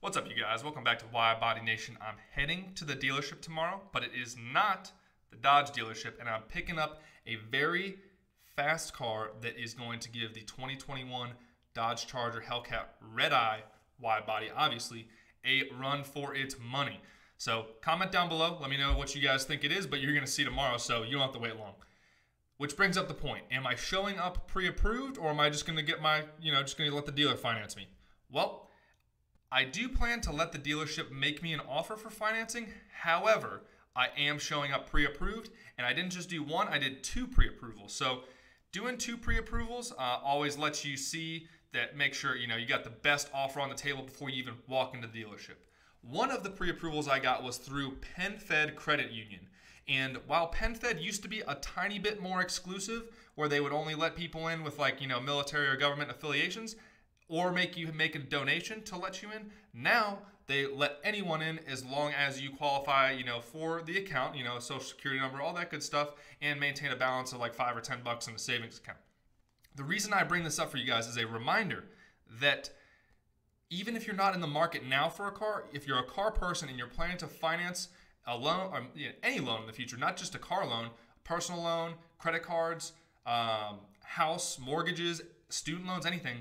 What's up, you guys? Welcome back to Wide Body Nation. I'm heading to the dealership tomorrow, but it is not the Dodge dealership, and I'm picking up a very fast car that is going to give the 2021 Dodge Charger Hellcat Red Eye wide body, obviously, a run for its money. So comment down below. Let me know what you guys think it is, but you're going to see tomorrow, so you don't have to wait long. Which brings up the point: Am I showing up pre-approved, or am I just going to get my, you know, just going to let the dealer finance me? Well, I do plan to let the dealership make me an offer for financing. However, I am showing up pre-approved, and I didn't just do one; I did two pre-approvals. So, doing two pre-approvals uh, always lets you see that make sure you know you got the best offer on the table before you even walk into the dealership. One of the pre-approvals I got was through PenFed Credit Union. And while PenFed used to be a tiny bit more exclusive, where they would only let people in with like, you know, military or government affiliations, or make you make a donation to let you in. Now they let anyone in as long as you qualify, you know, for the account, you know, social security number, all that good stuff, and maintain a balance of like five or ten bucks in a savings account. The reason I bring this up for you guys is a reminder that even if you're not in the market now for a car, if you're a car person and you're planning to finance a loan, or, you know, any loan in the future, not just a car loan, personal loan, credit cards, um, house, mortgages, student loans, anything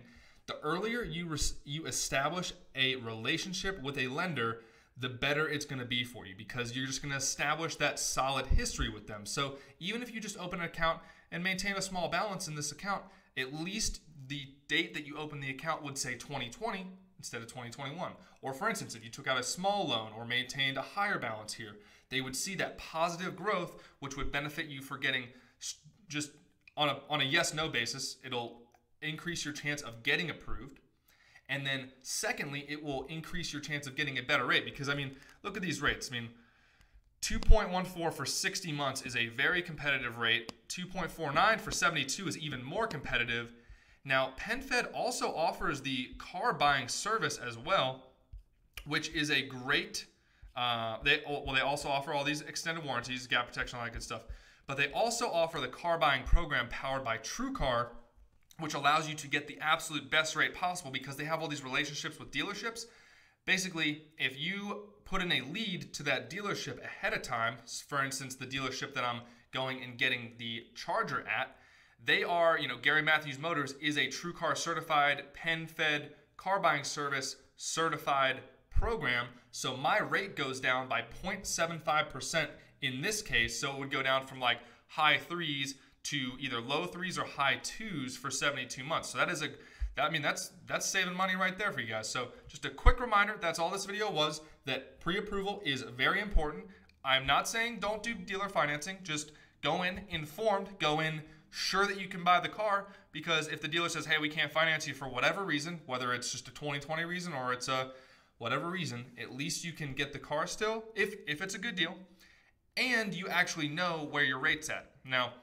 the earlier you you establish a relationship with a lender, the better it's going to be for you because you're just going to establish that solid history with them. So even if you just open an account and maintain a small balance in this account, at least the date that you open the account would say 2020 instead of 2021. Or for instance, if you took out a small loan or maintained a higher balance here, they would see that positive growth, which would benefit you for getting just on a, on a yes no basis. It'll increase your chance of getting approved. And then, secondly, it will increase your chance of getting a better rate because, I mean, look at these rates. I mean, 2.14 for 60 months is a very competitive rate. 2.49 for 72 is even more competitive. Now, PenFed also offers the car buying service as well, which is a great. Uh, they well, they also offer all these extended warranties, gap protection, all that good stuff. But they also offer the car buying program powered by TrueCar, which allows you to get the absolute best rate possible because they have all these relationships with dealerships. Basically, if you put in a lead to that dealership ahead of time, for instance, the dealership that I'm going and getting the charger at, they are, you know, Gary Mathews Motors is a TrueCar certified, PenFed car buying service certified program. So my rate goes down by 0.75% in this case. So it would go down from like high threes to either low threes or high twos for 72 months. So that is a I mean that's that's saving money right there for you guys. So just a quick reminder, that's all this video was that pre-approval is very important. I'm not saying don't do dealer financing, just go in informed, go in sure that you can buy the car because if the dealer says, "Hey, we can't finance you for whatever reason, whether it's just a 2020 reason or it's a whatever reason, at least you can get the car still if if it's a good deal and you actually know where your rate's at." Now,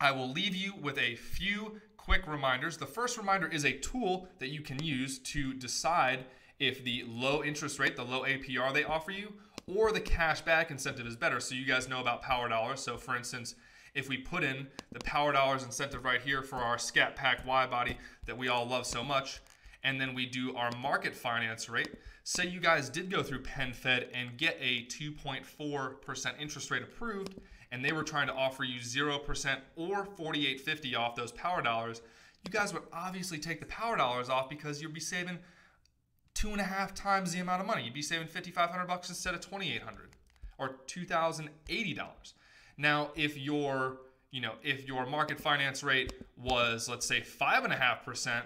I will leave you with a few quick reminders. The first reminder is a tool that you can use to decide if the low interest rate, the low APR they offer you, or the cash back incentive is better. So you guys know about Power Dollars. So for instance, if we put in the Power Dollars incentive right here for our Scat Pack wide body that we all love so much, and then we do our market finance rate, say you guys did go through PenFed and get a 2.4% interest rate approved, and they were trying to offer you 0% or 48.50 off those power dollars, you guys would obviously take the power dollars off because you'd be saving two and a half times the amount of money. You'd be saving 5,500 bucks instead of 2,800 or $2,080. Now, if your you know if your market finance rate was let's say five and a half percent,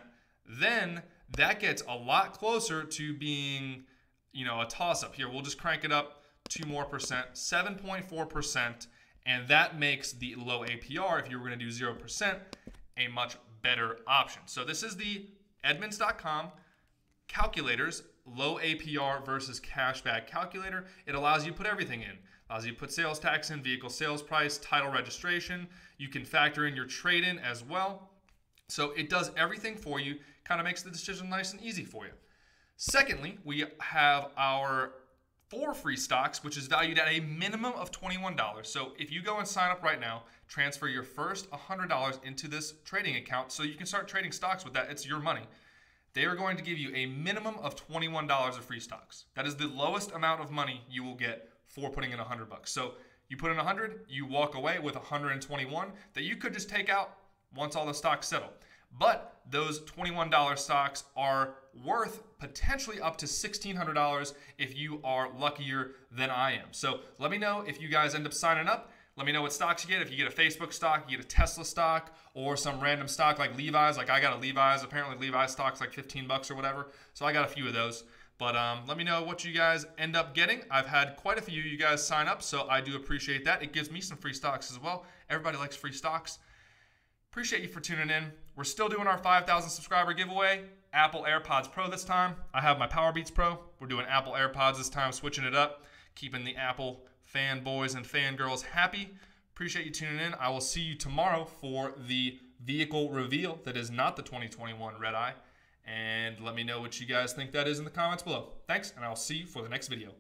then that gets a lot closer to being you know a toss up here. We'll just crank it up two more percent, 7.4 percent and that makes the low APR, if you were going to do 0%, a much better option. So this is the Edmunds.com calculators, low APR versus cashback calculator. It allows you to put everything in. Allows you to put sales tax in, vehicle sales price, title registration. You can factor in your trade in as well. So it does everything for you, kind of makes the decision nice and easy for you. Secondly, we have our four free stocks, which is valued at a minimum of $21. So if you go and sign up right now, transfer your first $100 into this trading account so you can start trading stocks with that. It's your money. they are going to give you a minimum of $21 of free stocks. That is the lowest amount of money you will get for putting in 100 bucks. So you put in 100, you walk away with 121 that you could just take out once all the stocks settle. But those $21 stocks are worth potentially up to $1,600 if you are luckier than I am. So let me know if you guys end up signing up. Let me know what stocks you get. If you get a Facebook stock, you get a Tesla stock, or some random stock like Levi's. Like I got a Levi's. Apparently Levi's stock's like 15 bucks or whatever. So I got a few of those. But um, let me know what you guys end up getting. I've had quite a few you guys sign up, so I do appreciate that. It gives me some free stocks as well. Everybody likes free stocks. Appreciate you for tuning in. We're still doing our 5,000 subscriber giveaway. Apple AirPods Pro this time. I have my Powerbeats Pro. We're doing Apple AirPods this time, switching it up, keeping the Apple fanboys and fangirls happy. Appreciate you tuning in. I will see you tomorrow for the vehicle reveal that is not the 2021 Red Eye. And let me know what you guys think that is in the comments below. Thanks, and I'll see you for the next video.